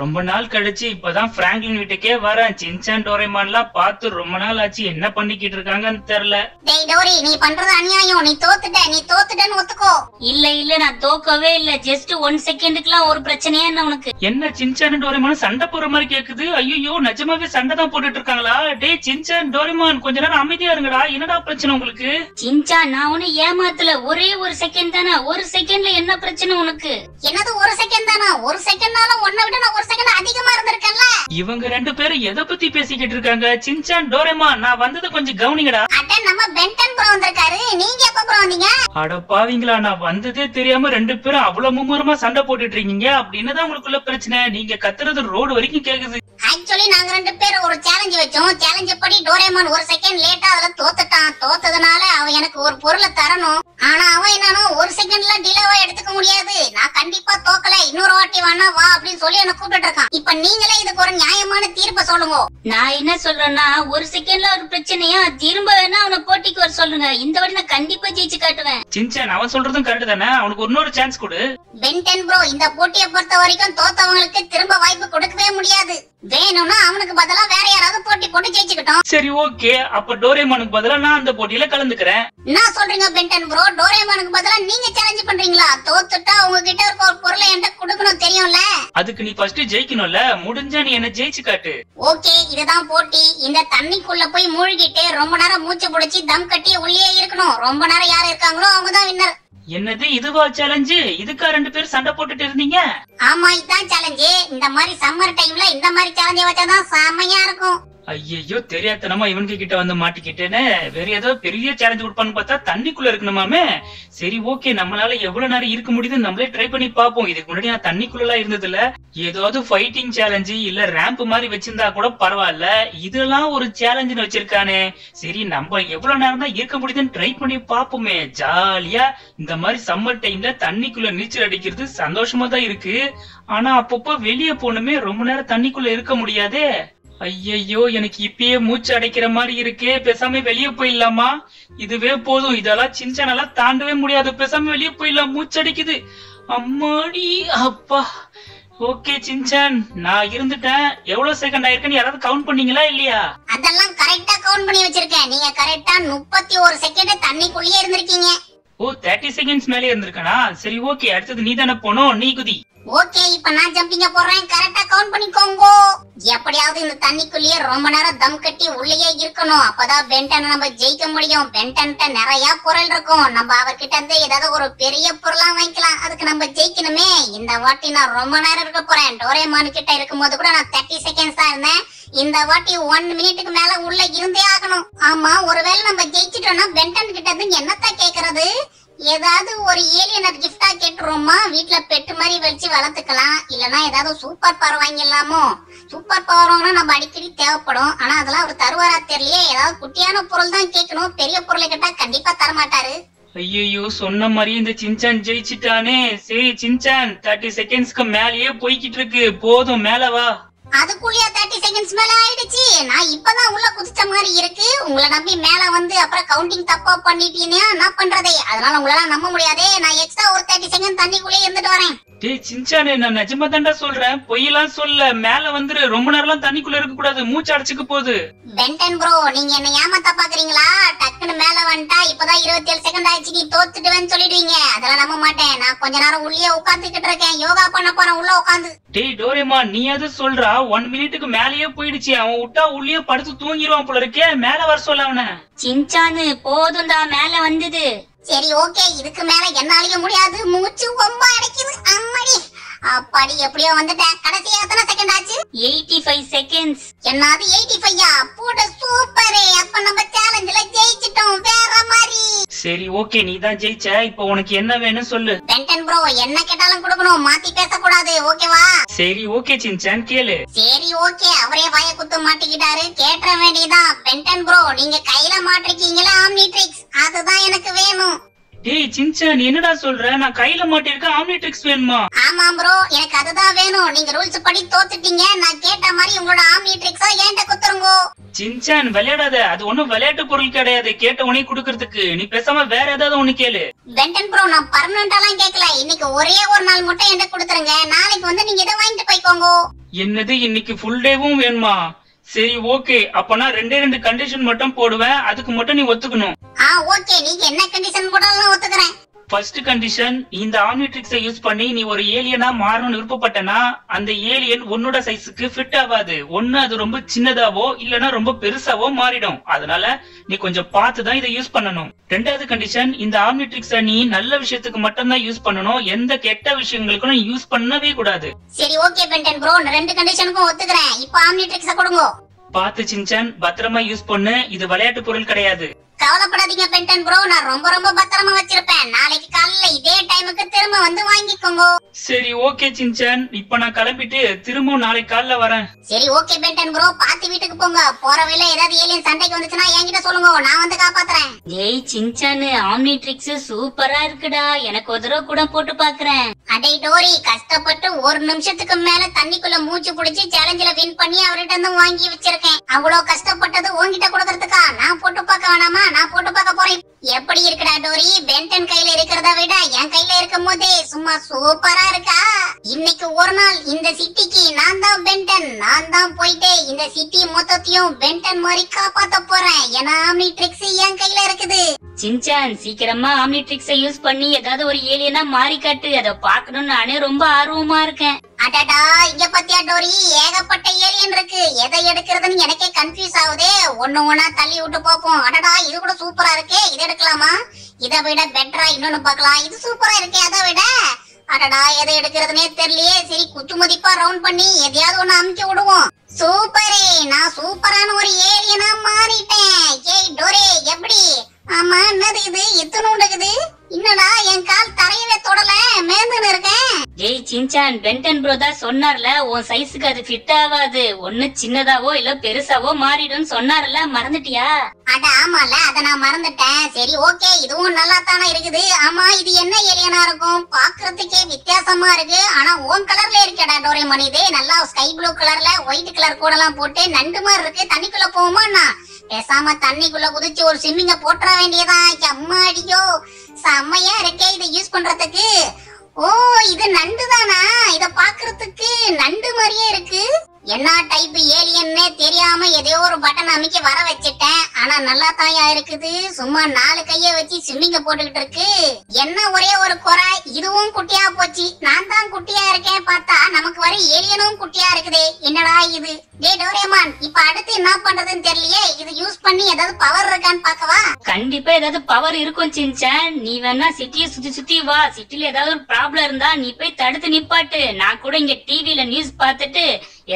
ரொம்ப நாள் கழிச்சு இப்பதான் பிராங்க்லின் வீட்டுக்கே வரேன். சின்சான் டோரேமான்லாம் பார்த்து ரொம்ப நாள் ஆச்சு. என்ன பண்ணிக்கிட்டு இருக்காங்கன்னு தெரியல. டேய் டோரி நீ பண்றது அநியாயம். நீ தோத்துட்ட நீ தோத்துட்டன்னு ஒத்துக்கோ. இல்ல இல்ல நான் தோக்கவே இல்ல. ஜஸ்ட் ஒன் செகண்டுக்குலாம் ஒரு பிரச்சனையா என்ன உனக்கு. என்ன சின்சான் டோரேமான் சண்டை போற மாதிரி கேக்குது? ஐயோ நிஜமாவே சண்டை தான் போட்டுட்டு இருக்காங்களா? டேய் சின்சான் டோரேமான் கொஞ்ச நேரம் அமைதியா இருங்கடா. என்னடா பிரச்சனை உங்களுக்கு? சிஞ்சா நான் உன்னை ஏமாத்தல. ஒரே ஒரு செகண்ட் தானே. ஒரு செகண்ட்ல என்ன பிரச்சனை உனக்கு? என்னது ஒரு செகண்ட் தானா? ஒரு செகண்ட்னாலும் ஒன்ன விட நான் ஒரு செகண்ட் அதிகமா இருந்திருக்கேன்ல. இவங்க ரெண்டு பேரும் எதை பத்தி பேசிக்கிட்டு இருக்காங்க? சின்சான் டோரேமான் நான் வந்தது கொஞ்சம் கவனிங்கடா. அட நம்ம பென்டன் ப்ரோ வந்திருக்காரு. நீங்க எப்ப ப்ரோ வந்தீங்க? அட பாவீங்களா நான் வந்ததே தெரியாம ரெண்டு பேரும் அவ்வளவு மும்முரமா சண்டை போட்டுட்டு இருக்கீங்க. அப்படின்னு தான் உங்களுக்குள்ள பிரச்சனை. நீங்க கத்துறது ரோடு வரைக்கும் கேக்குது. ஆக்சுவலி நாங்க ரெண்டு பேரும் ஒரு சேலஞ்ச் வச்சோம். சேலஞ்ச் படி டோரேமான் ஒரு செகண்ட் லேட்டா அதுல தோத்துட்டான். தோத்ததுனால அவன் எனக்கு ஒரு பொருளை தரணும். ஆனா அவன் என்னன்னா ஒரு செகண்ட்ல டிலேவா எடுத்துக்க முடியாது. நான் கண்டிப்பா தோக்கல. இன்னொரு வாட்டி வேணா வா அப்படின்னு சொல்லி என்ன கூப்பிட்டு இருக்கான். இப்ப நீங்களே இதுக்கு ஒரு நியாயமான தீர்ப்பை சொல்லுங்க. நான் என்ன சொல்றேன்னா ஒரு செகண்ட்ல ஒரு பிரச்சனையா திரும்ப வேணா அவனை போட்டிக்கு வர சொல்லுங்க. இந்த வாட்டி நான் கண்டிப்பா ஜெயிச்சு காட்டுவேன். சின்சான் அவன் சொல்றதும் கரெக்ட் தானே? அவனுக்கு இன்னொரு சான்ஸ் கொடு. பென்டன் ப்ரோ இந்த போட்டியை பொறுத்த வரைக்கும் தோத்தவங்களுக்கு திரும்ப வாய்ப்பு கொடுக்கவே முடியாது. வேணும்னா அவனுக்கு பதிலா வேற யாராவது போட்டி போட்டு ஜெயிச்சுக்கிட்டோம். சரி ஓகே. அப்ப டோரேமானுக்கு பதிலா நான் அந்த போட்டியில கலந்துக்கிறேன். என்ன சொல்றீங்க பென்டன் ப்ரோ டோரேமானுக்கு பதிலா நீங்க சேலஞ்ச் பண்றீங்களா? தோத்துட்டா உங்ககிட்ட இருக்க ஒரு பொருளை என்கிட்ட கொடுக்கணும் தெரியும்ல? அதுக்கு நீ ஃபர்ஸ்ட் ஜெயிக்கணும்ல. முடிஞ்சா நீ என்ன ஜெயிச்சு காட்டு. ஓகே இதுதான் போட்டி. இந்த தண்ணிக்குள்ள போய் மூழ்கிட்டு ரொம்ப நேரம் மூச்சு பிடிச்சி தம் கட்டி உள்ளே இருக்கணும். ரொம்ப நேரம் யார் இருக்காங்களோ அவங்க தான் வின்னர் என்னது இதுவா சேலஞ்சு இதுக்கா ரெண்டு பேரும் சண்டை போட்டுட்டு இருந்தீங்க? ஆமா இதுதான் சேலஞ்சு இந்த மாதிரி சம்மர் டைம்ல இந்த மாதிரி சேலஞ்சு வச்சாதான் செமையா இருக்கும். ஐயோ தெரியாதனமா இவனுக்கு கிட்ட வந்து மாட்டிக்கிட்டேன்னு வேற ஏதோ பெரிய சேலஞ்ச் கொடுப்பான்னு பார்த்தா தண்ணிக்குள்ள இருக்கணுமாமே. சரி ஓகே நம்மளால எவ்வளவு நேரம் இருக்க முடியுதுன்னு நம்மளே ட்ரை பண்ணி பாப்போம் இதுக்கு முன்னாடி நான் தண்ணிக்குள்ள எல்லாம் இருந்தது இல்ல ஏதாவது ஃபைட்டிங் சேலஞ்சு இல்ல ரேம்ப் மாதிரி வச்சிருந்தா கூட பரவாயில்ல. இதெல்லாம் ஒரு சேலஞ்சுன்னு வச்சிருக்கானே. சரி நம்ம எவ்வளவு நேரம் தான் இருக்க முடியுதுன்னு ட்ரை பண்ணி பாப்போமே ஜாலியா இந்த மாதிரி சம்மர் டைம்ல தண்ணிக்குள்ள நீச்சல் அடிக்கிறது சந்தோஷமா தான் இருக்கு. ஆனா அப்பப்போ வெளியே போகணுமே. ரொம்ப நேரம் தண்ணிக்குள்ள இருக்க முடியாதே. ஐயையோ எனக்கு இப்பயே மூச்சு அடைக்கிற மாதிரி இருக்கே. பேசாம வெளியே போயிடலாமா? இதுவே போதும். இதெல்லாம் சின்சனெல்லாம் தாண்டவே முடியாது. பேசாம வெளியே போயிடலாம். மூச்சு அடைக்குது. அம்மாடி அப்பா. Okay Shinchan. நான் இருந்துட்டேன். எவ்வளவு செகண்ட் ஆயிருக்குன்னு யாராவது கவுண்ட் பண்ணீங்களா இல்லையா? அதெல்லாம் கரெக்டா கவுண்ட் பண்ணி வச்சிருக்கேன். நீங்க கரெக்டா முப்பத்தி ஒரு செகண்ட் தண்ணிக்குள்ளேயே இருந்திருக்கீங்க. ஓ தேர்ட்டி செகண்ட்ஸ் மேலே இருந்திருக்கானா? சரி ஓகே அடுத்தது நீ தானே போனோம். நீ குதி. ஓகே இப்ப நான் ஜம்பிங்க போடுறேன் கரெக்டா கவுண்ட் பண்ணிக்கோங்க. எப்படியாவது இந்த தண்ணிக்குள்ளேயே ரொம்ப நேரம் தம் கட்டி உள்ளேயே இருக்கணும். அப்பதான் பென்டன் நம்ம ஜெயிக்க முடியும். பென்டன்ட்ட நிறைய பொருள் இருக்கும். நம்ம அவர்கிட்ட இருந்து ஏதாவது ஒரு பெரிய பொருளா வாங்கிக்கலாம். அதுக்கு நம்ம ஜெயிக்கணுமே. இந்த வாட்டி நான் ரொம்ப நேரம் இருக்க போறேன். டோரேமான் கிட்ட இருக்கும்போது கூட நான் தேர்ட்டி செகண்ட்ஸ் தான் இருந்தேன். இந்த வாட்டி ஒன் மினிட்டுக்கு மேல உள்ள இருந்தே ஆகணும். ஆமா ஒருவேளை நம்ம ஜெயிச்சிட்டோம்னா பென்டன் கிட்ட இருந்து என்னத்த கேக்குறது? ஏதாவது ஒரு ஏலியனர் கிஃப்டா கேட்டுருவோமா? வீட்டுல பெட்டு மாதிரி வச்சு வளர்த்துக்கலாம். இல்லனா ஏதாவது சூப்பர் பவர் வாங்கிடலாமோ? சூப்பர் பவர் வாங்கினா நம்ம அடிக்கடி தேவைப்படும். ஆனா அதெல்லாம் அவர் தருவாரா தெரியலையே. ஏதாவது குட்டியான பொருள் தான் கேட்கணும். பெரிய பொருளை கேட்டா கண்டிப்பா தரமாட்டாரு. ஐயோ சொன்ன மாதிரி இந்த சின்சான் ஜெயிச்சிட்டானே. சரி சின்சான் தேர்ட்டி செகண்ட்ஸ்க்கு மேலேயே போய்கிட்டு இருக்கு. போதும் மேல வா. அதுக்குள்ளேயே தேர்ட்டி செகண்ட்ஸ் மேல ஆயிடுச்சு. நான் இப்பதான் உள்ள குதிச்ச மாதிரி இருக்கு. உங்களை நம்பி மேல வந்து அப்புறம் கவுண்டிங் தப்பா பண்ணிட்டீங்கன்னா என்ன பண்றதே. அதனால உங்களால நம்ப முடியாதே. நான் எக்ஸ்ட்ரா ஒரு தேர்ட்டி செகண்ட் தண்ணிக்குள்ளேயே இருந்துட்டு வரேன். டேய் சின்சானே நான் நிஜமா தாண்டா சொல்றேன். பொய்யெல்லாம் சொல்ல மேல வந்துரு. ரொம்ப நேரம்லாம் தண்ணிக்குள்ள இருக்க கூடாது. மூச்சு அடைச்சுக்க போகுது. பென்டன் ப்ரோ நீங்க என்ன ஏமாத்த பாக்குறீங்களா? டக்குன்னு மேல வந்துட்டா இப்பதான் இருபத்தி ஏழு செகண்ட் ஆயிடுச்சு. நீ தோத்துட்டுவேன்னு சொல்லிடுவீங்க. அதெல்லாம் நம்ப மாட்டேன். நான் கொஞ்ச நேரம் உள்ளே உட்காந்துக்கிட்டு இருக்கேன். யோகா பண்ண போறேன். உள்ள உட்காந்து டேய் டோரேமா நீ அது சொல்றா. ஒன் மினிட்டுக்கு மேலயே போயிடுச்சு. அவன் விட்டா உள்ளே படுத்து தூங்கிடுவான் போல இருக்கே. மேல வர சொல்ல அவன. சின்சானு போதும்டா மேல வந்தது. சரி ஓகே. இதுக்கு மேல என்னாலயும் முடியாது. மூச்சு ரொம்ப அடைக்குது. அம்மடி. அப்பாடி எப்படியோ வந்துட்டேன். கடைசி எத்தனை செகண்ட் ஆச்சு? எயிட்டி ஃபைவ் செகண்ட்ஸ் என்னது எயிட்டி ஃபைவ் போட சூப்பரு அப்ப நம்ம சேலஞ்சில ஜெயிச்சிட்டோம். வேற மாதிரி. சரி ஓகே நீ தான் ஜெயிச்ச. இப்போ உனக்கு என்ன வேணும் சொல்லு. பென்டன் ப்ரோ என்ன கேட்டாலும் கொடுக்கணும். மாத்தி பேசக்கூடாது. ஓகேவா சரி ஓகே சின்சான் கேளு. சரி ஓகே அவரே வாய குத்து மாட்டிக்கிட்டாரு. கேட்ட வேண்டியதான் பென்டன் ப்ரோ நீங்க கையில மாட்டிருக்கீங்களா ஆம்னிட்ரிக்ஸ் அதுதான் எனக்கு வேணும். டேய் சின்சான் என்னடா சொல்ற? நான் கையில மாட்டிருக்கேன் ஆம்னிட்ரிக்ஸ் வேணுமா? ஆமா ப்ரோ எனக்கு அதுதான் வேணும். நீங்க ரூல்ஸ் படி தோத்துட்டீங்க. நான் கேட்ட மாதிரி உங்களோட ஆம்னிட்ரிக்ஸா என்கிட்ட குத்துருங்கோ. சின்சான் விளையாடாத. அது ஒண்ணும் விளையாட்டு பொருள் கிடையாது. கேட்ட உனே குடுக்கறதுக்கு. நீ பேசாம வேற ஏதாவது ஒண்ணு கேளு. பென்டன் ப்ரோ நான் பர்மனண்டாலாம் கேட்கல இன்னைக்கு ஒரே ஒரு நாள் மட்டும் என்கிட்ட கொடுத்துருங்க. நாளைக்கு வந்து நீங்க இதை வாங்கிட்டு போய்க்கோங்க. என்னது இன்னைக்கு ஃபுல் டேவும் வேணுமா? சரி ஓகே அப்பனா ரெண்டே ரெண்டு கண்டிஷன் மட்டும் போடுவேன். அதுக்கு மட்டும் நீ ஒத்துக்கணும். ஆ ஓகே. நீங்க என்ன கண்டிஷன் போட்டாலும் ஒத்துக்கிறேன். ஃபர்ஸ்ட் கண்டிஷன் இந்த ஆம்னிட்ரிக்ஸை யூஸ் பண்ணி நீ ஒரு ஏலியனா மாறணும்னு விருப்பப்பட்டனா அந்த ஏலியன் உன்னோட சைஸுக்கு ஃபிட் ஆகாது. ஒண்ணு அது ரொம்ப சின்னதாவோ இல்லனா ரொம்ப பெருசாவோ மாறிடும். அதனால நீ கொஞ்சம் பார்த்து தான் இதை யூஸ் பண்ணணும். ரெண்டாவது கண்டிஷன் இந்த ஆம்னிட்ரிக்ஸை நீ நல்ல விஷயத்துக்கு மட்டும் தான் யூஸ் பண்ணணும். எந்த கெட்ட விஷயங்களுக்கும் நீ யூஸ் பண்ணவே கூடாது. சரி ஓகே பென்டன் ப்ரோ ரெண்டு கண்டிஷனுக்கும் ஒத்துக்கிறேன். இப்போ ஆம்னிட்ரிக்ஸ கொடுங்க. பார்த்து சின்சான் பத்திரமா யூஸ் பண்ணு. இது விளையாட்டு பொருள் கிடையாது. கவலைப்படாதீங்க பென்டன் ப்ரோ நான் ரொம்ப ரொம்ப பத்திரமா வச்சிருப்பேன். நாளைக்கு காலையில இதே டைமுக்கு திரும்ப வந்து வாங்கிக்கோங்க. சரி ஓகே சின்சான். இப்ப நான் கிளம்பிட்டு திரும்பவும் நாளைக்கு காலைல வரேன். சரி ஓகே பென்டன் ப்ரோ பார்த்து வீட்டுக்கு போங்க. போற வழியில ஏதாவது ஏலியன் சண்டைக்கு வந்துச்சுன்னா என்கிட்ட சொல்லுங்க. நான் வந்து காப்பாத்துறேன். டேய் சின்சானு ஆம்னிட்ரிக்ஸ் சூப்பரா இருக்குடா. எனக்கு ஒரு தடவை கூட போட்டு பாக்குறேன். அடே டோரி கஷ்டப்பட்டு ஒரு நிமிஷத்துக்கு மேல தண்ணிக்குள்ள மூச்சு புடிச்சு சேலஞ்சில வின் பண்ணி அவர்கிட்ட இருந்து வாங்கி வச்சிருக்கேன். அவ்வளவு கஷ்டப்பட்டது உன்கிட்ட கொடுக்கறதுக்கா? நான் போட்டு பார்க்க வேணாமா? நான் போட்டு பார்க்க போறேன். எப்படி இருக்குடா டோரி? பென்டன் கையில இருக்கிறத விட என் கையில இருக்கும் போதே சும்மா சூப்பரா இருக்கா? இன்னைக்கு ஒரு நாள் இந்த சிட்டிக்கு நான் தான் பென்டன். நான் தான் போயிட்டு இந்த சிட்டி மொத்தத்தையும் பென்டன் மாதிரி காப்பாத்த போறேன். ஏன்னா ஆம்னி ட்ரிக்ஸ் என் கையில இருக்குது. சின்சான் சீக்கிரமா ஆம்னிட்ரிக்ஸை யூஸ் பண்ணி ஏதாவது ஒரு ஏலியனா மாறி காட்டு. அதை பார்க்கணும்னு நானே ரொம்ப ஆர்வமா இருக்கேன். அடடா இங்க பத்தியா டோரி? ஏகப்பட்ட ஏலியன் இருக்கு. எதை எடுக்கிறதுன்னு எனக்கே கன்ஃபியூஸ் ஆகுதே. ஒண்ணு ஒண்ணா தள்ளி விட்டு பார்ப்போம். அடடா இது கூட சூப்பரா இருக்கே. இது எடுக்கலாமா? இதை விட பெட்டரா இன்னொன்னு பார்க்கலாம். இது சூப்பரா இருக்கே அதை விட. அடடா எதை எடுக்கிறதுனே தெரியலையே. சரி குத்து மதிப்பா ரவுண்ட் பண்ணி எதையாவது ஒண்ணு அமுக்கி விடுவோம். சூப்பரே நான் சூப்பரான ஒரு ஏலியனா மாறிட்டேன். ஏய் டோரே எப்படி? ஆமா என்னது இது? இத்தனூண்டு இருக்குது என்னடா என் கால் தரையவே தொடல மேந்துன்னு இருக்கேன். டேய் சின்சான் பென்டன் ப்ரோ தான் சொன்னார்ல உன் சைஸுக்கு அது ஃபிட் ஆகாது ஒண்ணு சின்னதாவோ இல்ல பெருசாவோ மாறிடும் சொன்னார்ல மறந்துட்டியா? அட ஆமால அத நான் மறந்துட்டேன். சரி ஓகே இதுவும் நல்லா தானே இருக்குது. ஆமா இது என்ன ஏலியனா இருக்கும்? பாக்குறதுக்கே வித்தியாசமா இருக்கு. ஆனா உன் கலர்ல இருக்கடா டோரேமான் இது நல்லா ஸ்கை ப்ளூ கலர்ல ஒயிட் கலர் கூட எல்லாம் போட்டு நண்டு மாதிரி இருக்கு. தண்ணிக்குள்ள நான் பேசாம தண்ணிக்குள்ள குதிச்சு ஒரு ஸ்விம்மிங்க போட்டுற வேண்டியதா? அம்மா அடியோ. செம்மையா இருக்கே இதை யூஸ் பண்றதுக்கு. ஓ இது நண்டு தானா இத பாக்குறதுக்கு நண்டு மாதிரியே இருக்கு. என்ன டைப் ஏலியன்னு தெரியாம ஏதோ ஒரு பட்டன் அமைக்க வர வச்சுட்டேன். ஆனா நல்லா தாயா இருக்குது. சும்மா நாலு கைய வச்சு ஸ்விம்மிங்க போட்டுக்கிட்டு இருக்கு. என்ன ஒரே ஒரு குறை? இதுவும் குட்டியா போச்சு. நான் தான் குட்டியா இருக்கேன் பார்த்தா நமக்கு வர ஏலியனும் குட்டியா இருக்குதே. என்னடா இது? டே டோரேமான் இப்ப அடுத்து என்ன பண்றதுன்னு தெரியலையே? இது யூஸ் பண்ணி ஏதாவது பவர் இருக்கான்னு பார்க்கவா? கண்டிப்பா ஏதாவது பவர் இருக்கும் சின்சான். நீ வேணா சிட்டிய சுத்தி சுத்தி வா. சிட்டில ஏதாவது ஒரு ப்ராப்ளம் இருந்தா நீ போய் தடுத்து நிப்பாட்டு. நான் கூட இங்க டிவில நியூஸ் பார்த்துட்டு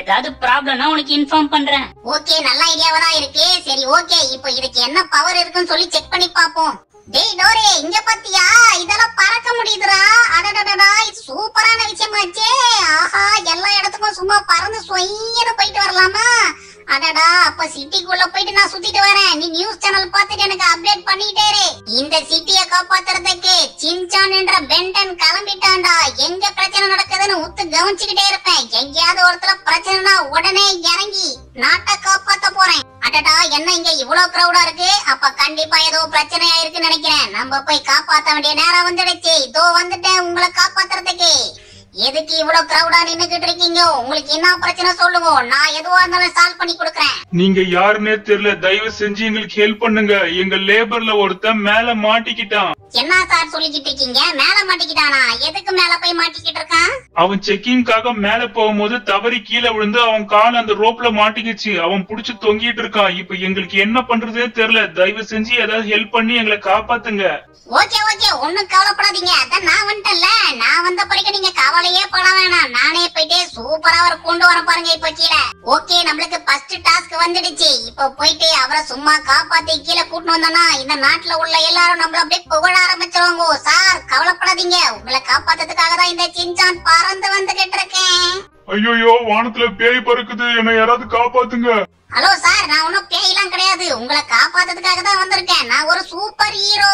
ஏதாவது ப்ராப்ளம்னா உனக்கு இன்ஃபார்ம் பண்றேன். ஓகே நல்ல ஐடியாவா தான் இருக்கு. சரி ஓகே இப்போ இதுக்கு என்ன பவர் இருக்குன்னு சொல்லி செக் பண்ணி பாப்போம் டேய் டோரே இங்க பாத்தியா? இதெல்லாம் பறக்க முடியுதுடா. அடடடடா இது சூப்பரான விஷயமாச்சே. ஆஹா எல்லா இடத்துக்கும் சும்மா பறந்து சொய்யன்னு போயிட்டு வரலாமா? அடடா அப்ப சிட்டிக்குள்ள போயிட்டு நான் சுத்திட்டு வரேன். நீ நியூஸ் சேனல் பார்த்துட்டு எனக்கு அப்டேட் பண்ணிட்டே இரு. இந்த சிட்டிய காப்பாத்துறதுக்கு சின்சான் என்ற பென்டன் கிளம்பிட்டான்டா. எங்க பிரச்சனை நடக்குதுன்னு உத்து கவனிச்சுக்கிட்டே இருப்பேன். எங்கேயாவது ஒருத்தர பிரச்சனைனா உடனே இறங்கி நாட்டை காப்பாத்த போறேன். அடடா என்ன இங்க இவ்வளவு கிரௌடா இருக்கு? அப்ப கண்டிப்பா ஏதோ பிரச்சனையா இருக்குன்னு நினைக்கிறேன். நம்ம போய் காப்பாத்த வேண்டிய நேரம் வந்துடுச்சு. இதோ வந்துட்டேன் உங்களை காப்பாத்துறதுக்கு. எதுக்கு இவ்வளவு கிரௌடா நின்னுகிட்டு இருக்கீங்க? உங்களுக்கு என்ன பிரச்சனை சொல்லுங்க. நான் எதுவா இருந்தாலும் சால்வ் பண்ணி கொடுக்கறேன். நீங்க யாருன்னே தெரியல. தயவு செஞ்சு எங்களுக்கு ஹெல்ப் பண்ணுங்க. எங்க லேபர்ல ஒருத்தன் மேல மாட்டிக்கிட்டான். என்ன சார் சொல்லிக்கிட்டு இருக்கீங்க? மேல மாட்டிக்கிட்டானா? எதுக்கு மேல போய் மாட்டிக்கிட்டு இருக்கான்? அவன் செக்கிங்காக மேல போகும்போது தவறி கீழே விழுந்து அவன் கால் அந்த ரோப்ல மாட்டிக்கிச்சு. அவன் புடிச்சு தொங்கிட்டு இருக்கான். இப்ப எங்களுக்கு என்ன பண்றதே தெரியல. தயவு செஞ்சு ஏதாவது ஹெல்ப் பண்ணி எங்களை காப்பாத்துங்க. Okay okay. ஒண்ணும் கவலைப்படாதீங்க. அதான் நான் வந்துட்டேன்ல. நான் வந்த பிறகு நீங்க கவலையே பட வேணாம். நானே போயிட்டு சூப்பரா அவர் கொண்டு வர பாருங்க இப்ப கீழே. ஓகே நம்மளுக்கு ஃபர்ஸ்ட் டாஸ்க் வந்துடுச்சு. இப்ப போயிட்டு அவரை சும்மா காப்பாத்தி கீழே கூட்டிட்டு வந்தோம்னா இந்த நாட்டுல உள்ள எல்லாரும் நம்மள அப்படியே புகழ ஆரம்பிச்சிருவாங்க. சார் கவலைப்படாதீங்க. உங்களை காப்பாத்துறதுக்காக தான் இந்த சின்சான் பறந்து வந்துகிட்டு இருக்கேன். ஐயோயோ வானத்துல பேய் பறக்குது. என்ன யாராவது காப்பாத்துங்க. ஹலோ சார் நான் ஒன்னும் பேயெல்லாம் கிடையாது. உங்களை காப்பாத்துறதுக்காக தான் வந்திருக்கேன். நான் ஒரு சூப்பர் ஹீரோ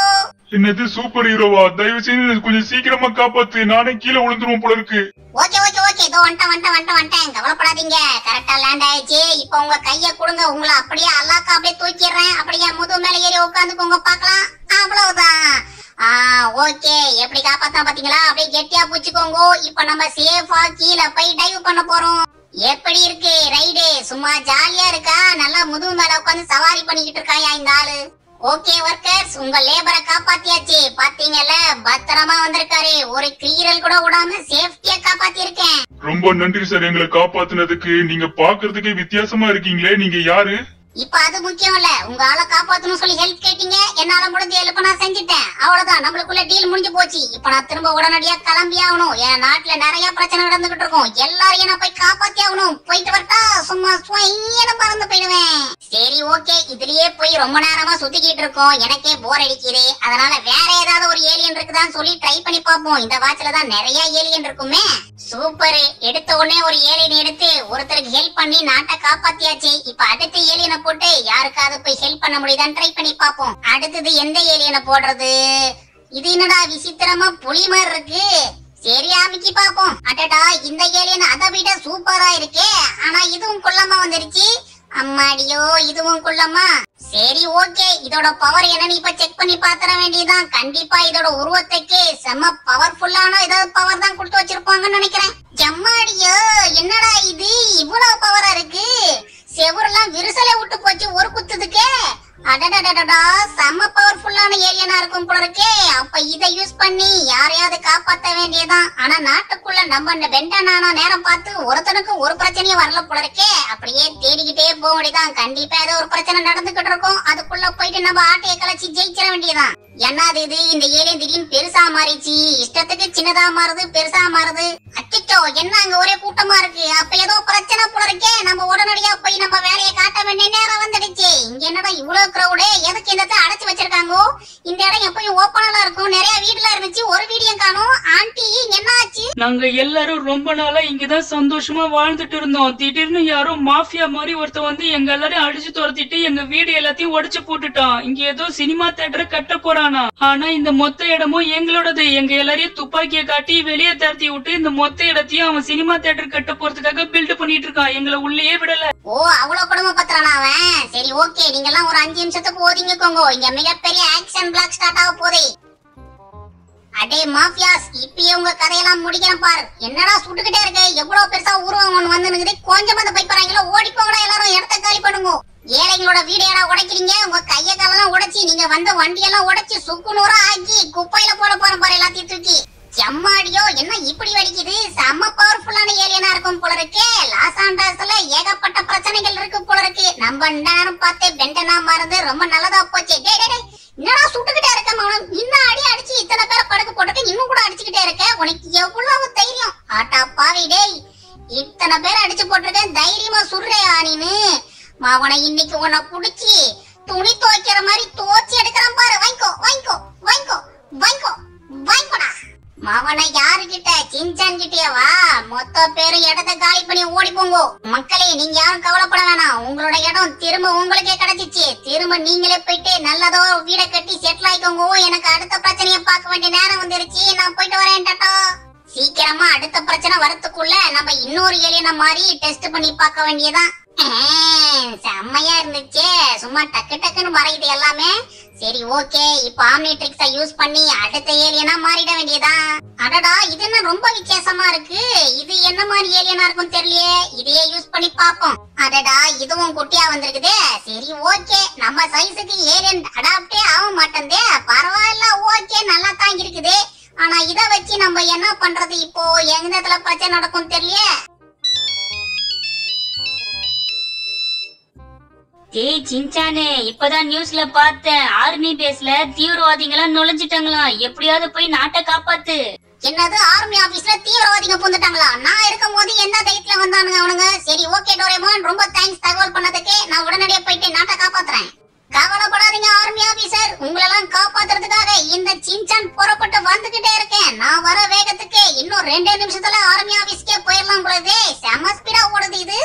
என்னது சூப்பர் ஹீரோவா தயவு செஞ்சு கொஞ்சம் சீக்கிரமா காப்பாத்து. நானே கீழே விழுந்துருவோம் போல இருக்கு. ஓகே ஓகே ஓகே இதோ வந்துட்டேன் வந்துட்டேன் வந்துட்டேன் வந்துட்டேன். கவலைப்படாதீங்க. கரெக்டா லேண்ட் ஆயிடுச்சு. இப்போ உங்க கைய கொடுங்க. உங்களை அப்படியே அல்லாக்கா அப்படியே தூக்கிடுறேன். அப்படியே முது மேல ஏறி உட்காந்துக்கோங்க. பார்க்கலாம். அவ்வளவுதான். ஓகே. எப்படி காப்பாத்தா பாத்தீங்களா? அப்படியே கெட்டியா பூச்சிக்கோங்க இப்ப நம்ம சேஃபா கீழே போய் டைவ் பண்ண போறோம். எப்படி இருக்கு? ரைடு சும்மா ஜாலியா இருக்கா? நல்லா முதுகு மேல உட்காந்து சவாரி பண்ணிக்கிட்டு இருக்காயா இந்த ஆளு? ஓகே ஒர்க்கர்ஸ் உங்க லேபரை காப்பாத்தியாச்சு. பாத்தீங்கல்ல பத்திரமா வந்திருக்காரு. ஒரு கீரல் கூட விடாம சேஃப்டியா காப்பாத்திருக்கேன். ரொம்ப நன்றி சார். எங்களை காப்பாத்துனதுக்கு நீங்க பாக்குறதுக்கே வித்தியாசமா இருக்கீங்களே. நீங்க யாரு? இப்ப அது முக்கியம் இல்ல. உங்க ஆளை காப்பாத்தணும் சொல்லி ஹெல்ப் கேட்டீங்க. என்னால முடிஞ்ச ஹெல்ப் நான் செஞ்சுட்டேன். அவ்வளவுதான். நம்மளுக்குள்ள டீல் முடிஞ்சு போச்சு. இப்ப நான் திரும்ப உடனடியா கிளம்பி ஆகணும். என் நாட்டுல நிறைய பிரச்சனை நடந்துகிட்டு இருக்கும். எல்லாரையும் நான் போய் காப்பாத்தி ஆகணும். போயிட்டு வரட்டா? சும்மா சுவையன பறந்து போயிடுவேன். சரி ஓகே. இதுலயே போய் ரொம்ப நேரமா சுத்திக்கிட்டு இருக்கோம். எனக்கே போர் அடிக்குது. அதனால வேற ஏதாவது ஒரு ஏலியன் இருக்குதான்னு சொல்லி ட்ரை பண்ணி பார்ப்போம். இந்த வாட்ச்ல தான் நிறைய ஏலியன் இருக்குமே. சூப்பர் எடுத்த உடனே ஒரு ஏலியன் எடுத்து ஒருத்தருக்கு ஹெல்ப் பண்ணி நாட்டை காப்பாத்தியாச்சு. இப்ப அடுத்த ஏலியனை போட்டு யாருக்காவது போய் ஹெல்ப் பண்ண முடியுதான்னு ட்ரை பண்ணி பார்ப்போம். அடுத்தது எந்த ஏலியனை போடுறது? இது என்னடா விசித்திரமா புலி மாதிரி இருக்கு? சரி அமைக்கி பாப்போம் அடடா இந்த ஏலியன் அதை விட சூப்பரா இருக்கே. ஆனா இதுவும் குள்ளமா வந்துருச்சு. அம்மாடியோ இதுவும் குள்ளமா சரி ஓகே இதோட பவர் என்னன்னு இப்ப செக் பண்ணி பாத்திர வேண்டியதுதான். கண்டிப்பா இதோட உருவத்துக்கு செம பவர்ஃபுல்லான ஏதாவது பவர் தான் கொடுத்து வச்சிருப்பாங்கன்னு நினைக்கிறேன். ஜம்மாடியோ என்னடா இது? இவ்வளவு பவரா இருக்கு. செவரெல்லாம் விரிசலை விட்டு போச்சு ஒரு குத்துதுக்கே. அடடடடடா செம்ம பவர்ஃபுல்லான ஏலியனா இருக்கும் போல இருக்கே அப்ப இதை யூஸ் பண்ணி யாரையாவது காப்பாத்த வேண்டியதான் ஆனா நாட்டுக்குள்ள நம்ம இந்த பெண்டனானா நேரம் பார்த்து ஒருத்தனுக்கு ஒரு பிரச்சனையும் வரல போல இருக்கே அப்படியே தேடிக்கிட்டே போக வேண்டியதான் கண்டிப்பா ஏதோ ஒரு பிரச்சனை நடந்துகிட்டு இருக்கும். அதுக்குள்ள போயிட்டு நம்ம ஆட்டையை கலைச்சு ஜெயிச்சிட வேண்டியதான் என்னது இது? இந்த ஏலியன் திடீர்னு பெருசா மாறிச்சு இஷ்டத்துக்கு சின்னதா மாறுது பெருசா மாறுது. அச்சோ என்ன அங்க ஒரே கூட்டமா இருக்கு? அப்ப ஏதோ பிரச்சனை போல இருக்கே. நம்ம உடனடியா போய் நம்ம வேலையை காட்ட வேண்டிய நேரம் வந்துடுச்சு. இங்க என்னடா இவ்வளவு கிரௌடு எதுக்கு இந்த அடைச்சு வச்சிருக்காங்க? இந்த இடம் எப்பயும் ஓப்பனலா இருக்கும். நிறைய வீடுல இருந்துச்சு. ஒரு வீடியோ காணும். ஆண்டி என்ன ஆச்சு? நாங்க எல்லாரும் ரொம்ப நாளா இங்கதான் சந்தோஷமா வாழ்ந்துட்டு இருந்தோம். திடீர்னு யாரோ மாஃபியா மாதிரி ஒருத்த வந்து எங்க எல்லாரையும் அடிச்சு துரத்திட்டு எங்க வீடு எல்லாத்தையும் உடைச்சு போட்டுட்டான். இங்க ஏதோ சினிமா தேட்டர் கட்ட போறானா ஆனா இந்த மொத்த இடமும் எங்களோடது. எங்க எல்லாரையும் துப்பாக்கியை காட்டி வெளியே தரத்தி விட்டு இந்த மொத்த இடத்தையும் அவன் சினிமா தேட்டர் கட்ட போறதுக்காக பில்ட் பண்ணிட்டு இருக்கான். எங்களை உள்ளேயே விடல. ஓ அவ்வளவு குடும்ப பத்திரானா அவன்? சரி ஓகே. நீங்க எல்லாம் ஒரு அஞ்சு நிமிஷத்துக்கு ஒதுங்கிக்கோங்க இங்க மிகப்பெரிய ஆக்ஷன் பிளாக் ஸ்டார்ட் ஆக போதே அடே மாஃபியாஸ் இப்பயே உங்க கதையெல்லாம் முடிக்கிறேன் பாரு. என்னடா சுட்டுக்கிட்டே இருக்கு? எவ்வளவு பெருசா உருவம் ஒண்ணு வந்து கொஞ்சம் வந்து போய் போறாங்களோ ஓடி போகடா எல்லாரும். இடத்த காலி பண்ணுங்க. ஏழைங்களோட வீடு ஏடா உடைக்கிறீங்க? உங்க கைய காலெல்லாம் உடைச்சி நீங்க வந்த வண்டியெல்லாம் உடைச்சி சுக்கு நூறா ஆக்கி குப்பையில போட போற பாரு எல்லாத்தையும் தூக்கி. செம்மாடியோ என்ன இப்படி வெடிக்குது செம்ம பவர்ஃபுல்லான ஏலியனா இருக்கும் போல இருக்கு. லாஸ் ஆண்டாஸ்ல ஏகப்பட்ட பிரச்சனைகள் இருக்கு போல இருக்கு. நம்ம நேரம் பார்த்து பெண்டனா மறந்து ரொம்ப நல்லதா போச்சு. டே டே என்னடா சுட்டுக்கிட்டே இருக்க மகனும் இன்னும் அடி அடிச்சு இத்தனை பேரை படுக்க போட்டுட்டு இன்னும் கூட அடிச்சுக்கிட்டே இருக்க? உனக்கு எவ்வளவு தைரியம்? ஆட்டா பாவி டேய். இத்தனை பேர் அடிச்சு போட்டிருக்கேன். தைரியமா சுடுறியா நீனு? மாவனை இன்னைக்கு உன்னை புடிச்சு துணி துவைக்கிற மாதிரி துவைச்சு எடுக்கிறான் பாரு. வாங்கிக்கோ வாங்கிக்கோ வாங்கிக்கோ வாங்கிக்கோ வாங்கிக்கோடா. மகனை யாருகிட்ட சின்சான் கிட்டயே வா. மொத்த பேரும் இடத்த காலி பண்ணி ஓடி போங்க. மக்களே நீங்க யாரும் கவலைப்பட வேணாம். உங்களோட இடம் திரும்ப உங்களுக்கே கிடைச்சிச்சு. திரும்ப நீங்களே போயிட்டு நல்லதோ வீட கட்டி செட்டில் ஆயிக்கோங்க. எனக்கு அடுத்த பிரச்சனைய பார்க்க வேண்டிய நேரம் வந்துருச்சு. நான் போயிட்டு வரேன் டாட்டா சீக்கிரமா அடுத்த பிரச்சனை வரத்துக்குள்ள நம்ம இன்னொரு ஏலியனை மாதிரி டெஸ்ட் பண்ணி பார்க்க வேண்டியதான் செம்மையா இருந்துச்சே. சும்மா டக்கு டக்குன்னு மறையுது எல்லாமே. சரி ஓகே. இப்ப ஆம்னிட்ரிக்ஸ யூஸ் பண்ணி அடுத்த ஏலியனா மாறிட வேண்டியதான் அடடா இது என்ன ரொம்ப விசேஷமா இருக்கு. இது என்ன மாதிரி ஏலியனா இருக்கும் தெரியலையே. இதையே யூஸ் பண்ணி பாப்போம் அடடா இதுவும் குட்டியா வந்திருக்குதே. சரி ஓகே. நம்ம சைஸுக்கு ஏலியன் அடாப்டே ஆக மாட்டேந்தே. பரவாயில்ல ஓகே. நல்லா தான் இருக்குது. ஆனா இத வச்சு நம்ம என்ன பண்றது இப்போ? எந்த இடத்துல பிரச்சனை நடக்கும் தெரியல டேய் சிஞ்சானே இப்பதான் நியூஸ்ல பார்த்தேன். ஆர்மி பேஸ்ல தீவிரவாதிகளா நுழைஞ்சிட்டாங்களாம். எப்படியாவது போய் நாட்டை காப்பாத்து. என்னது ஆர்மி ஆபீஸ்ல தீவிரவாதிங்க புந்துட்டாங்களா நான் இருக்கும் போது என்ன தைரியத்துல வந்தானுங்க அவனுங்க? சரி ஓகே டோரேமான் ரொம்ப தேங்க்ஸ் தகவல் பண்ணதுக்கு நான் உடனடியா போயிட்டு நாட்டை காப்பாத்துறேன். கவலைப்படாதீங்க ஆர்மி ஆபீசர் உங்களெல்லாம் காப்பாத்துறதுக்காக இந்த சின்சான் புறப்பட்டு வந்துகிட்டே இருக்கேன். நான் வர வேகத்துக்கு இன்னும் ரெண்டே நிமிஷத்துல ஆர்மி ஆபீஸ்க்கே போயிடலாம் போலதே செம ஸ்பீடா ஓடுது இது.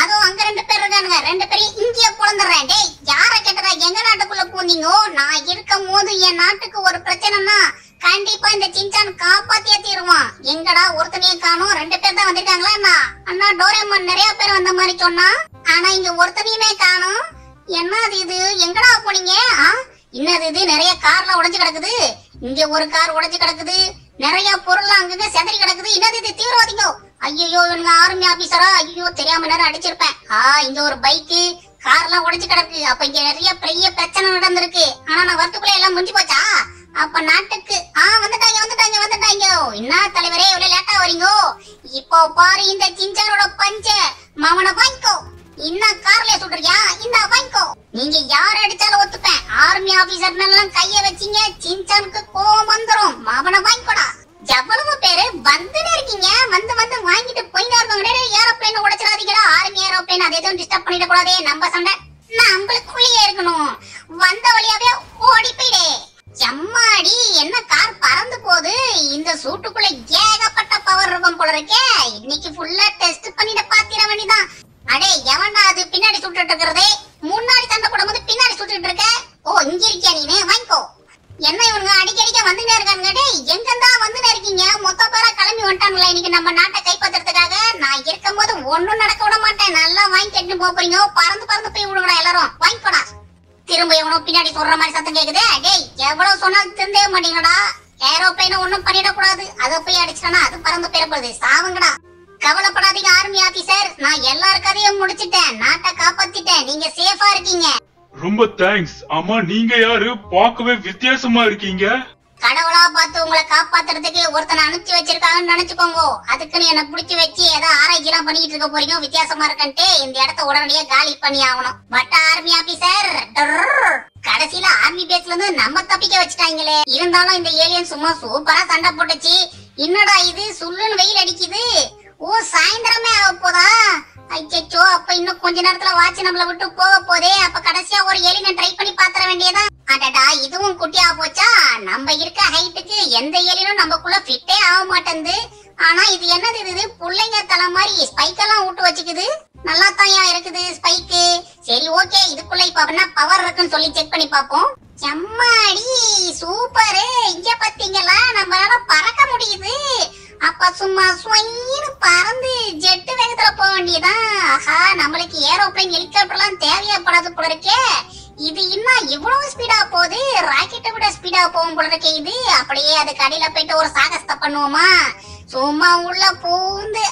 அதுவும் அங்க ரெண்டு பேர் இருக்கானுங்க. ரெண்டு பேரையும் இங்கேயே புலந்துடுறேன். டேய் யார கேட்டதா? எங்க நாட்டுக்குள்ள பூந்தீங்கோ நான் இருக்கும் போது என் நாட்டுக்கு ஒரு பிரச்சனைனா கண்டிப்பா இந்த சின்சான் காப்பாத்தியே தீருவான். எங்கடா ஒருத்தனையும் காணும்? ரெண்டு பேர் தான் வந்திருக்காங்களா என்ன? அண்ணா டோரேமான் நிறைய பேர் வந்த மாதிரி சொன்னா? ஆனா இங்க ஒருத்தனையுமே காணும். என்னது இது? எங்கடா போனீங்க? என்னது இது? நிறைய கார்ல உடைஞ்சு கிடக்குது. இங்க ஒரு கார் உடைஞ்சு கிடக்குது. நிறைய பொருள் அங்கங்க செதறி கிடக்குது. என்னது இது? தீவிரவாதிங்க? ஐயோ இவனுங்க ஆர்மி ஆபீசரா ஐயோ தெரியாம நேரம் அடிச்சிருப்பேன். ஆ இங்க ஒரு பைக்கு கார்லாம் உடைச்சு கிடக்கு. அப்ப இங்க நிறைய பெரிய பிரச்சனை நடந்திருக்கு. ஆனா நான் வரத்துக்குள்ள எல்லாம் முடிஞ்சு போச்சா? அப்ப நாட்டுக்கு ஆ வந்துட்டாங்க வந்துட்டாங்க வந்துட்டாங்க என்ன தலைவரே இவ்வளவு லேட்டா வரீங்க இப்போ பாரு இந்த சிஞ்சானோட பஞ்ச. மவனை வாங்கிக்கோ. இன்னும் கார்ல சுடுறியா இந்த வாங்கிக்கோ. நீங்க யார் அடிச்சாலும் ஒத்துப்பேன். ஆர்மி ஆபீசர் எல்லாம் கைய வச்சீங்க சிஞ்சானுக்கு கோவம் வந்துரும் மாமனை வாங்கிக்கோடா எவ்வளவு பேரு வந்துன்னு இருக்கீங்க வந்து வந்து வாங்கிட்டு போயிட்டு இருக்காங்க ஏரோப்ளேன் உடைச்சிடாதீங்கடா ஆர்மி ஏரோப்ளேன் அதை எதுவும் டிஸ்டர்ப் பண்ணிடக்கூடாதே நம்ம சண்டை நம்மளுக்குள்ளேயே இருக்கணும் வந்த வழியாவே ஓடி போயிடு எம்மாடி என்ன கார் பறந்து போகுது இந்த சூட்டுக்குள்ள ஏகப்பட்ட பவர் இருக்கும் போல இருக்கே இன்னைக்கு ஃபுல்லா டெஸ்ட் பண்ணிட பாத்திர வேண்டிதான் அடே எவன்டா அது பின்னாடி சுட்டுட்டு இருக்கிறதே முன்னாடி சண்டை போடும்போது பின்னாடி சுட்டுட்டு இருக்க ஓ இங்க இருக்கியா நீனு வாங்கிக்கோ என்ன இவனுங்க அடிக்கடிக்க வந்துட்டே இருக்கானுங்க டேய் எங்கந்தா வந்துட்டே இருக்கீங்க மொத்த பேரா கிளம்பி வந்துட்டானுங்களா இன்னைக்கு நம்ம நாட்டை கைப்பற்றுறதுக்காக நான் இருக்கும்போது ஒண்ணும் நடக்க விட மாட்டேன் நல்லா வாங்கி கட்டிட்டு போக போறீங்க பறந்து பறந்து போய் விடுங்கடா எல்லாரும். வாங்கிக்கோடா திரும்ப எவனோ பின்னாடி சொல்ற மாதிரி சத்தம் கேக்குது. டேய் எவ்வளவு சொன்னாலும் திருந்தவே மாட்டீங்கடா. ஏரோப்ளைன ஒண்ணும் பண்ணிடக்கூடாது. அதை போய் அடிச்சிட்டனா அது பறந்து போயிடப்படுது சாவுங்கடா. கவலைப்படாதீங்க ஆர்மி ஆபீசர் நான் எல்லார் கதையும் முடிச்சிட்டேன். நாட்டை காப்பாத்திட்டேன். நீங்க சேஃபா இருக்கீங்க. ரொம்ப தேங்க்ஸ் ஆமா நீங்க யாரு? பார்க்கவே வித்தியாசமா இருக்கீங்க. கடவுளா பார்த்து உங்களை காப்பாத்துறதுக்கு ஒருத்தனை அனுப்பிச்சு வச்சிருக்காங்கன்னு நினைச்சுக்கோங்க. அதுக்குன்னு என்ன புடிச்சு வச்சு ஏதோ ஆராய்ச்சி எல்லாம் பண்ணிட்டு இருக்க போறீங்க. வித்தியாசமா இருக்கன்ட்டு இந்த இடத்த உடனடியே காலி பண்ணி ஆகணும். But army officer. கடைசியில ஆர்மி பேஸ்ல இருந்து நம்ம தப்பிக்க வச்சுட்டாங்களே. இருந்தாலும் இந்த ஏலியன் சும்மா சூப்பரா சண்டை போட்டுச்சு. என்னடா இது? சுள்ளுன்னு வெயில் அடிக்குது. ஓ சாயந்தரமே ஆக போதா? ஐயோ அப்ப இன்னும் கொஞ்ச நேரத்துல வாட்ச் நம்மள விட்டு போக போதே. அப்ப கடைசியா ஒரு ஏலியன் ட்ரை பண்ணி பாத்திர வேண்டியதா அடடா இதுவும் குட்டியா போச்சா? நம்ம இருக்க ஹைட்டுக்கு எந்த எலினும் நமக்குள்ள ஃபிட்டே ஆக மாட்டேங்குது ஆனா இது என்னது இது? பிள்ளைங்க தலை மாதிரி ஸ்பைக் எல்லாம் விட்டு வச்சுக்குது. நல்லா தாயா இருக்குது ஸ்பைக்கு சரி ஓகே இதுக்குள்ள இப்ப அப்படின்னா பவர் இருக்குன்னு சொல்லி செக் பண்ணி பார்ப்போம். செம்மாடி சூப்பரு இங்க பாத்தீங்களா? நம்மளால பறக்க முடியுது. அப்ப சும்மா ஸ்வைன்னு பறந்து ஜெட்டு வேகத்துல போக வேண்டியதான் ஆஹா நம்மளுக்கு ஏரோப்ளைன் ஹெலிகாப்டர்லாம் தேவையாப்படாது போல இருக்கே. இது இன்னும் எவ்வளவு ஸ்பீடா போகுது? ராக்கெட்டை விட ஸ்பீடா போகும் போல இருக்கு இது. அப்படியே அது கடையில போயிட்டு ஒரு சாகசத்தை பண்ணுவோமா? சும்மா உள்ள பூந்து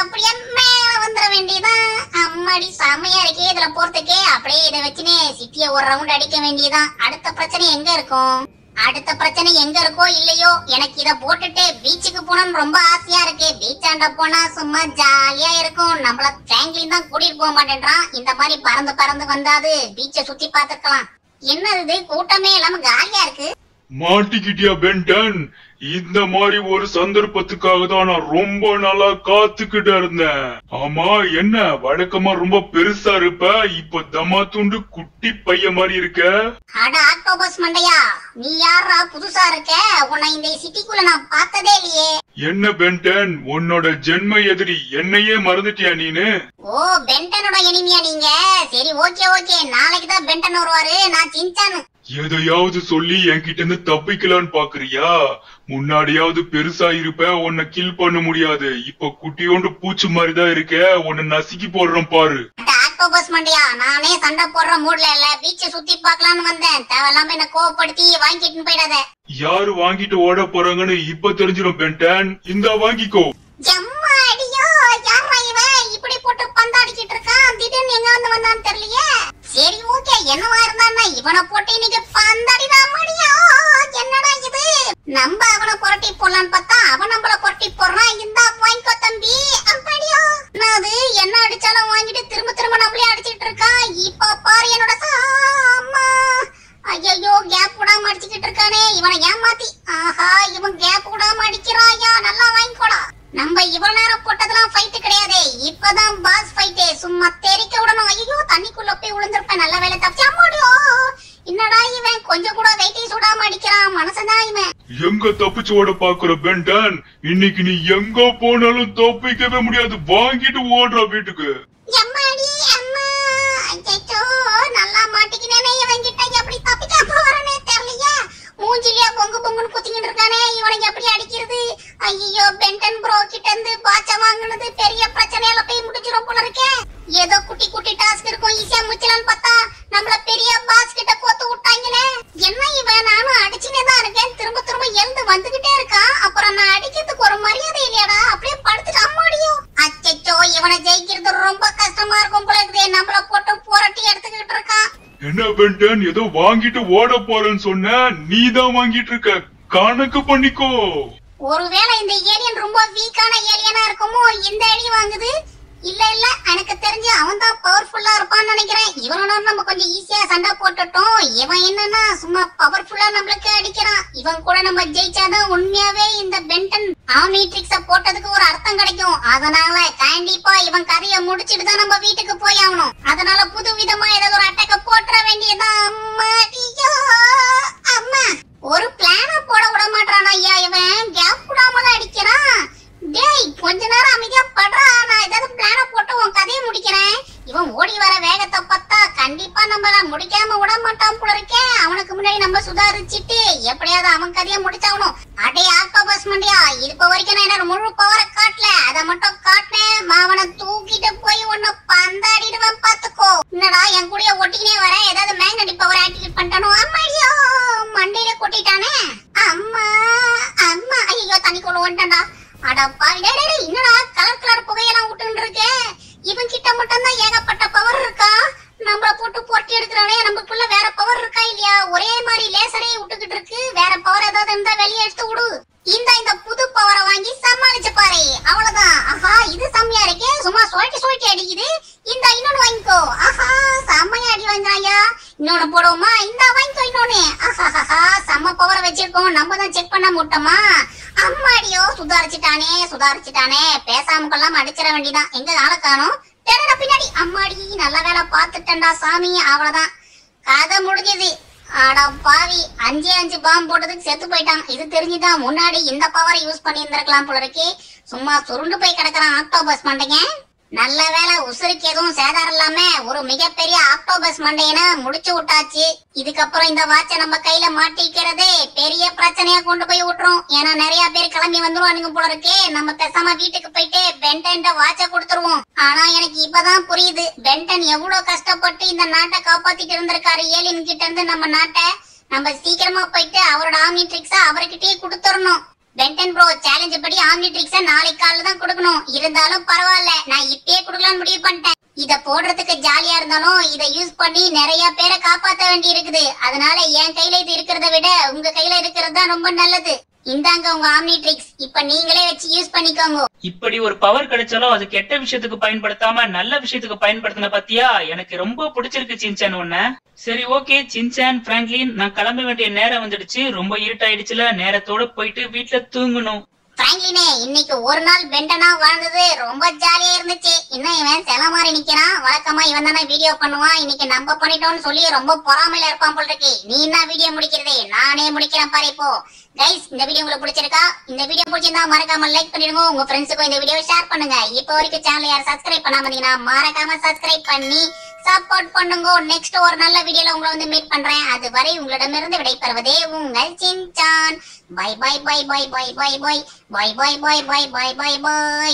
அப்படியே மேல வந்துட வேண்டியதான் அம்மாடி செமையா இருக்கே இதுல போறதுக்கே. அப்படியே இதை வச்சுனே சிட்டிய ஒரு ரவுண்ட் அடிக்க வேண்டியதான் அடுத்த பிரச்சனை எங்க இருக்கும்? அடுத்த பிரச்சனை எங்க இருக்கோ இல்லையோ எனக்கு இத போட்டுட்டு பீச்சுக்கு போகணும்னு ரொம்ப ஆசையா இருக்கு. பீச்சாண்ட போனா சும்மா ஜாலியா இருக்கும். நம்மள ஃபேங்கிலின் தான் கூட்டிட்டு போக மாட்டேன்றான். இந்த மாதிரி பறந்து பறந்து வந்தாது. பீச்சை சுத்தி பார்த்துக்கலாம். என்னது கூட்டமே இல்லாம காலியா இருக்கு. மாட்டிக்கிட்டியா பென்டன் இந்த மாதிரி ஒரு சந்தர்ப்பத்துக்காக தான் நான் ரொம்ப நாளா காத்துக்கிட்டு இருந்தேன். ஆமா என்ன வழக்கமா ரொம்ப பெருசா இருப்ப? இப்ப தமா துண்டு குட்டி பையன் மாதிரி இருக்க? அட ஆக்டோபஸ் மண்டையா? நீ யாரா புதுசா இருக்க? உன்னை இந்த சிட்டிக்குள்ள நான் பார்த்ததே இல்லையே. என்ன பென்டன்? உன்னோட ஜென்ம எதிரி என்னையே மறந்துட்டியா நீனு? ஓ பென்டனோட எனிமியா நீங்க? சரி ஓகே ஓகே. நாளைக்கு தான் பென்டன் வருவாரு. நான் சின்சான். எதையாவது சொல்லி என்கிட்ட இருந்து தப்பிக்கலான்னு பாக்குறியா? முன்னாடியாவது பெருசா இருப்ப உன்னை கில் பண்ண முடியாது. இப்ப குட்டியோண்டு பூச்சி மாதிரி தான் இருக்க உன்னை நசுக்கி போடுறேன் பாரு. ஆக்டோபஸ் மண்டையா? நானே சண்டை போடுற மூட்ல இல்ல. பீச்சை சுத்தி பார்க்கலாம்னு வந்தேன். தேவையில்லாம என்ன கோவப்படுத்தி வாங்கிட்டு போயிடாத. யாரு வாங்கிட்டு ஓட போறாங்கன்னு இப்ப தெரிஞ்சிடும் பென்டன் இந்தா வாங்கிக்கோ. எம்மா அடியோ யாரா இவன்? இப்படி போட்டு பந்தாடிக்கிட்டு இருக்கான். திடீர்னு எங்க வந்து வந்தான்னு தெரியலையே. சரி ஓகே. என்னவா இருந்தான்னா இவனை போட்டு இன்னைக்கு பந்தாடிதான் மடியா என்னடா இது? நம்ம அவனை புரட்டி போடலான்னு பார்த்தா அவன் நம்மள புரட்டி போடுறான். இந்தா வாங்கிக்கோ தம்பி. அம்பாடியோ அது என்ன அடிச்சாலும் வாங்கிட்டு திரும்ப திரும்ப நம்மளே அடிச்சிட்டு இருக்கான் இப்ப பாரு என்னோட அம்மா. ஐயோ கேப் விடாம அடிச்சுக்கிட்டு இருக்கானே. இவனை ஏமாத்தி. ஆஹா இவன் கேப் விடாம அடிக்கிறாயா? நல்லா வாங்கிக்கோடா. நம்ம இவ்வளவு நேரம் போட்டதெல்லாம் ஃபைட்டு கிடையாது. இப்பதான் பாஸ் ஃபைட்டே சும்மா தெரிக்க விடணும். ஐயோ தண்ணிக்குள்ள போய் விழுந்திருப்பேன். நல்ல வேலை தப்பிச்சா முடியும் என்னடா இவன்? கொஞ்சம் கூட வெயிட்டை சுடாம அடிக்கிறான். மனசுதான் இவன். எங்க தப்பிச்சு ஓட பாக்குற பென்டன் இன்னைக்கு நீ எங்க போனாலும் தப்பிக்கவே முடியாது. வாங்கிட்டு ஓடுற வீட்டுக்கு. எம்மாடி அம்மா. நல்லா மாட்டிக்கினேனே இவன் கிட்ட எப்படி தப்பிக்க போறேனே தெரியலையே மூஞ்சிலியா பொங்கு பொங்குன்னு குத்திக்கிட்டு இருக்கானே இவனுக்கு எப்படி அடிக்கிறது? ஐயோ பென்டன் ப்ரோ கிட்ட இருந்து பாச்சா வாங்குனது பெரிய பிரச்சனையில போய் முடிச்சிரும் போல இருக்கே. ஏதோ குட்டி குட்டி டாஸ்க் இருக்கும் ஈஸியா முடிச்சலாம்னு பார்த்தா நம்மள பெரிய பாஸ் கிட்ட கோத்து விட்டாங்களே என்ன இவன் நானும் அடிச்சுனே தான் இருக்கேன் திரும்ப திரும்ப எழுந்து வந்துகிட்டே இருக்கான் அப்புறம் நான் அடிக்கிறதுக்கு ஒரு மரியாதை இல்லையாடா அப்படியே படுத்துட்டு அம்மாடியோ ரொம்ப கஷ்டமா இருக்கும் போல இருக்குது நம்மள போட்டு புரட்டி எடுத்துக்கிட்டு இருக்கான் என்ன ஏதோ வாங்கிட்டு ஓட போறேன்னு சொன்ன நீ தான் வாங்கிட்டு இருக்க. கணக்கு பண்ணிக்கோ. ஒருவேளை இந்த ஏலியன் ரொம்ப வீக்கான ஏலியனா இருக்குமோ இந்த அடி வாங்குது? இல்ல இல்ல எனக்கு தெரிஞ்சு அவன் தான் பவர்ஃபுல்லா இருப்பான்னு நினைக்கிறேன். இவனோட நம்ம கொஞ்சம் ஈஸியா சண்டை போட்டுட்டோம். இவன் என்னன்னா சும்மா பவர்ஃபுல்லா நம்மளுக்கு அடிக்கிறான். இவன் கூட நம்ம ஜெயிச்சாதான் உண்மையாவே இந்த பென்டன் ஆம்னிட்ரிக்ஸ போட்டதுக்கு ஒரு அர்த்தம் கிடைக்கும். அதனால கண்டிப்பா இவன் கதையை முடிச்சிட்டு தான் நம்ம வீட்டுக்கு போய் ஆகணும். அதனால புது Gitu. நம்ம பண்ண அம்மாடியோ சுதாரிச்சுட்டானே சுதாரிச்சுட்டானே. பேசாம கொள்ளாம அடிச்சிட வேண்டிதான். எங்க ஆளை காணும்? டேடா பின்னாடி. அம்மாடி நல்ல வேலை பார்த்துட்டேன்டா சாமி. அவ்வளவுதான். கதை முடிஞ்சது. ஆடா பாவி. அஞ்சே அஞ்சு பாம்பு போட்டதுக்கு செத்து போயிட்டான். இது தெரிஞ்சுதான் முன்னாடி இந்த பவரை யூஸ் பண்ணி இருந்திருக்கலாம் போல இருக்கு. சும்மா சுருண்டு போய் கிடக்குறான் ஆக்டோபஸ் மண்டைங்க. நல்ல வேலை உசுருக்கு எதுவும் சேதாரம் இல்லாம ஒரு மிகப்பெரிய ஆக்டோபஸ் மண்டையனை முடிச்சு விட்டாச்சு. இதுக்கப்புறம் இந்த வாட்சை நம்ம கையில மாட்டிக்கிறதே பெரிய பிரச்சனையா கொண்டு போய் விட்டுரும். ஏன்னா நிறைய பேர் கிளம்பி வந்துருவானுங்க போல இருக்கே. நம்ம பேசாம வீட்டுக்கு போயிட்டு பென்டன் வாட்சை கொடுத்துருவோம். ஆனா எனக்கு இப்பதான் புரியுது. பென்டன் எவ்வளவு கஷ்டப்பட்டு இந்த நாட்டை காப்பாத்திட்டு இருந்திருக்காரு ஏலின் கிட்ட இருந்து நம்ம நாட்டை. நம்ம சீக்கிரமா போயிட்டு அவரோட ஆம்னி ட்ரிக்ஸ அவர்கிட்டயே கொடுத்துடணும் பென்டன் ப்ரோ சேலஞ்ச் படி ஆம்னி ட்ரிக்ஸ நாளைக்கு காலைல தான் கொடுக்கணும். இருந்தாலும் பரவாயில்ல நான் இப்பயே கொடுக்கலாம்னு முடிவு பண்ணிட்டேன். இத போடுறதுக்கு ஜாலியா இருந்தாலும் இத யூஸ் பண்ணி நிறைய பேரை காப்பாத்த வேண்டி இருக்குது. அதனால என் கையில இது இருக்கிறத விட உங்க கையில இருக்கிறது தான் ரொம்ப நல்லது. இந்தாங்க உங்க ஆம்னி ட்ரிக்ஸ் இப்ப நீங்களே வச்சு யூஸ் பண்ணிக்கோங்க. இப்படி ஒரு பவர் கிடைச்சாலும் அது கெட்ட விஷயத்துக்கு பயன்படுத்தாம நல்ல விஷயத்துக்கு பயன்படுத்தின பத்தியா? எனக்கு ரொம்ப பிடிச்சிருக்கு சின்சன் ஒண்ணு. சரி ஓகே சின்சான் பிராங்க்லின் நான் கிளம்ப வேண்டிய நேரம் வந்துடுச்சு. ரொம்ப இருட்டாயிடுச்சுல நேரத்தோட போயிட்டு வீட்டுல தூங்கணும். பிராங்க்லினே இன்னைக்கு ஒரு நாள் பெண்டனா வாழ்ந்தது. ரொம்ப ஜாலியா இருந்துச்சு. இன்னும் இவன் செல மாதிரி நிக்கிறான். வழக்கமா இவன் தானே வீடியோ பண்ணுவான். இன்னைக்கு நம்ம பண்ணிட்டோம்னு சொல்லி ரொம்ப பொறாமையில இருப்பான் போல இருக்கு. நீ என்ன வீடியோ முடிக்கிறதே? நானே முடிக்கிறேன் பாரு இப்போ. கைஸ் இந்த வீடியோ உங்களுக்கு பிடிச்சிருக்கா? இந்த வீடியோ பிடிச்சிருந்தா மறக்காம லைக் பண்ணிடுங்க. உங்க ஃப்ரெண்ட்ஸுக்கும் இந்த வீடியோ ஷேர் பண்ணுங்க. இப்போ வரைக்கும் சேனல் யாரும் சப்ஸ்கிரைப் பண்ணாம இருந்தீங்கன்னா மறக்காம சப்ஸ்கிரைப் பண்ணி சப்போர்ட் பண்ணுங்க. நெக்ஸ்ட் ஒரு நல்ல வீடியோல உங்களை வந்து மீட் பண்றேன். அதுவரை உங்களிடமிருந்து விடைபெறுவதே உங்கள் Shinchan. Bye bye bye bye bye bye bye bye bye bye bye bye bye bye